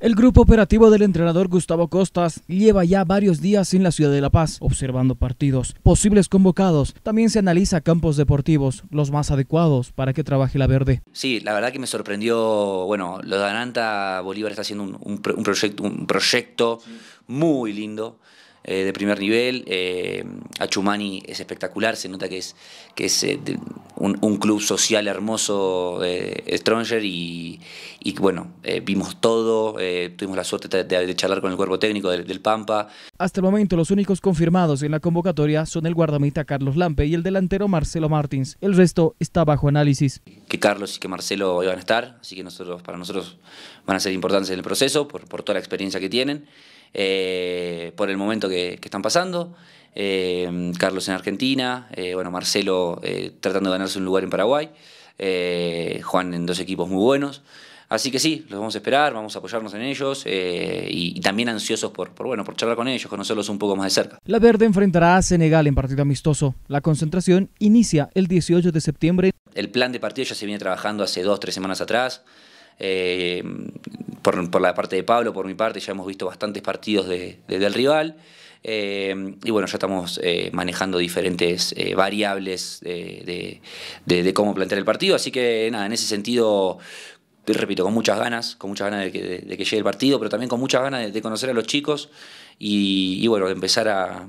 El grupo operativo del entrenador Gustavo Costas lleva ya varios días en la ciudad de La Paz, observando partidos, posibles convocados. También se analiza campos deportivos, los más adecuados para que trabaje la verde. Sí, la verdad que me sorprendió, bueno, lo de Ananta, Bolívar está haciendo un, proyecto, un proyecto muy lindo. Eh, de primer nivel. Eh, Achumani es espectacular, se nota que es, que es eh, un, club social hermoso, eh, Stronger, y, bueno, vimos todo, tuvimos la suerte de, charlar con el cuerpo técnico del, Pampa. Hasta el momento los únicos confirmados en la convocatoria son el guardamita Carlos Lampe y el delantero Marcelo Martins. El resto está bajo análisis. Que Carlos y que Marcelo iban a estar, así que nosotros, para nosotros van a ser importantes en el proceso por, por toda la experiencia que tienen. Eh, por el momento que, están pasando. Eh, Carlos en Argentina, eh, bueno, Marcelo tratando de ganarse un lugar en Paraguay, Juan en dos equipos muy buenos. Así que sí, los vamos a esperar, vamos a apoyarnos en ellos y, también ansiosos por, por, bueno, por charlar con ellos, conocerlos un poco más de cerca. La Verde enfrentará a Senegal en partido amistoso. La concentración inicia el 18 de septiembre. El plan de partido ya se viene trabajando hace dos, tres semanas atrás por, la parte de Pablo, por mi parte, ya hemos visto bastantes partidos del rival. Eh, y bueno, ya estamos eh, manejando diferentes eh, variables de, cómo plantear el partido. Así que nada, en ese sentido, repito, con muchas ganas, con muchas ganas de que, llegue el partido, pero también con muchas ganas de, conocer a los chicos y, bueno, de empezar a,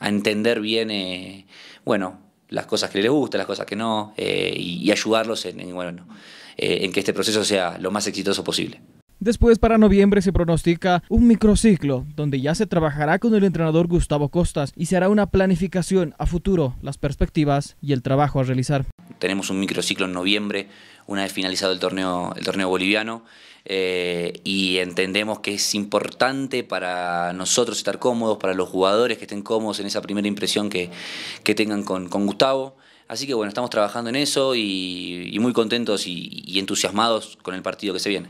entender bien, bueno, las cosas que les gustan, las cosas que no, y, ayudarlos en, bueno, en que este proceso sea lo más exitoso posible. Después para noviembre se pronostica un microciclo donde ya se trabajará con el entrenador Gustavo Costas y se hará una planificación a futuro, las perspectivas y el trabajo a realizar. Tenemos un microciclo en noviembre, una vez finalizado el torneo, el torneo boliviano, eh, y entendemos que es importante para nosotros estar cómodos, para los jugadores que estén cómodos en esa primera impresión que, tengan con, Gustavo. Así que bueno, estamos trabajando en eso y, muy contentos y entusiasmados con el partido que se viene.